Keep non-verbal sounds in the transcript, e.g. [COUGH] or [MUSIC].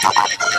Thank [LAUGHS] you.